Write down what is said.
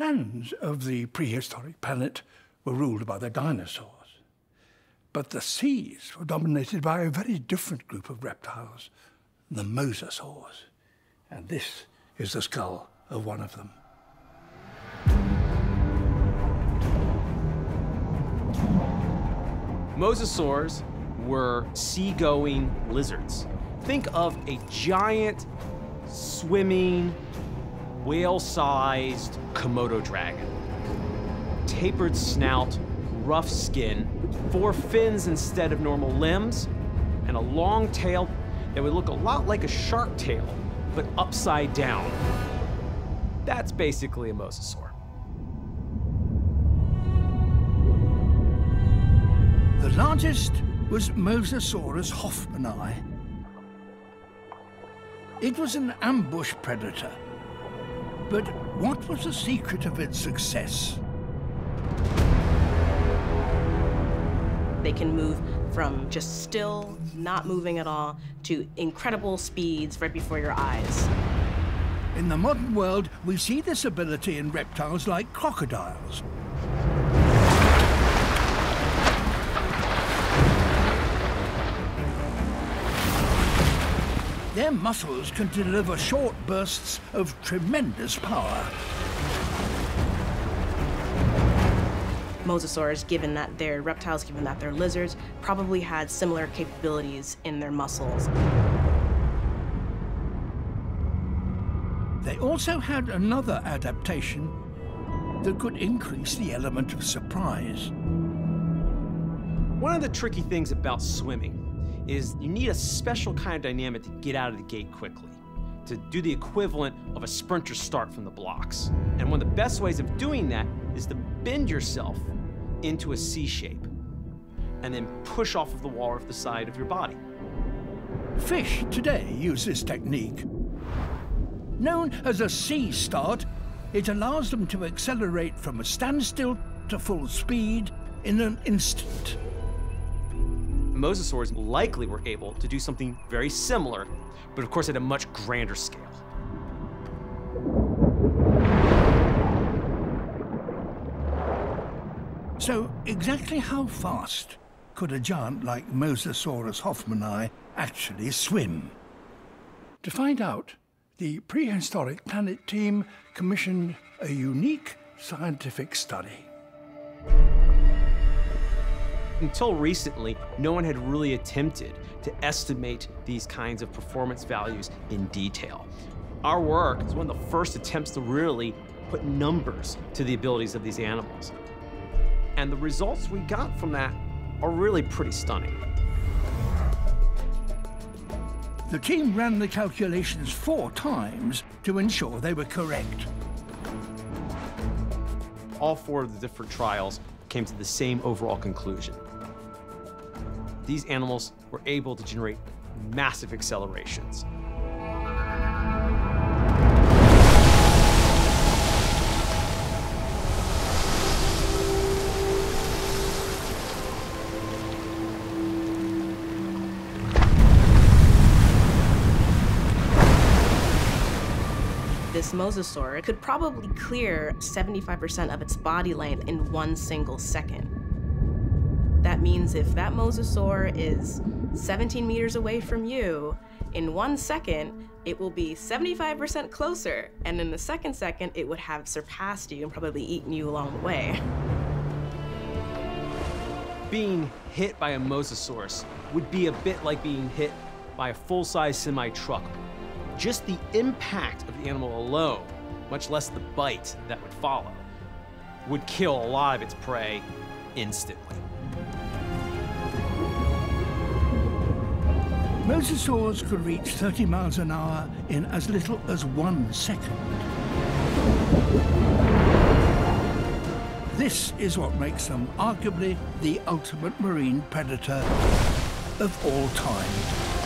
lands of the prehistoric planet were ruled by the dinosaurs, but the seas were dominated by a very different group of reptiles, the mosasaurs. And this is the skull of one of them. Mosasaurs were seagoing lizards. Think of a giant, swimming, whale-sized Komodo dragon. Tapered snout, rough skin, four fins instead of normal limbs, and a long tail that would look a lot like a shark tail, but upside down. That's basically a mosasaur. The largest was Mosasaurus hoffmanni. It was an ambush predator. But what was the secret of its success? They can move from just still, not moving at all, to incredible speeds right before your eyes. In the modern world, we see this ability in reptiles like crocodiles. Their muscles can deliver short bursts of tremendous power. Mosasaurs, given that they're reptiles, given that they're lizards, probably had similar capabilities in their muscles. They also had another adaptation that could increase the element of surprise. One of the tricky things about swimming is you need a special kind of dynamic to get out of the gate quickly, to do the equivalent of a sprinter start from the blocks. And one of the best ways of doing that is to bend yourself into a C shape and then push off of the wall of the side of your body. Fish today use this technique. Known as a C start, it allows them to accelerate from a standstill to full speed in an instant mosasaurs likely were able to do something very similar, but of course at a much grander scale. So, exactly how fast could a giant like Mosasaurus hoffmanni actually swim? To find out, the prehistoric planet team commissioned a unique scientific study. Until recently, no one had really attempted to estimate these kinds of performance values in detail. Our work is one of the first attempts to really put numbers to the abilities of these animals. And the results we got from that are really pretty stunning. The team ran the calculations four times to ensure they were correct. All four of the different trials came to the same overall conclusion these animals were able to generate massive accelerations. This mosasaur could probably clear 75% of its body length in one single second. That means if that mosasaur is 17 meters away from you, in one second, it will be 75% closer, and in the second second, it would have surpassed you and probably eaten you along the way. Being hit by a mosasaurus would be a bit like being hit by a full-size semi-truck. Just the impact of the animal alone, much less the bite that would follow, would kill a lot of its prey instantly. Mosasaurs could reach 30 miles an hour in as little as one second. This is what makes them arguably the ultimate marine predator of all time.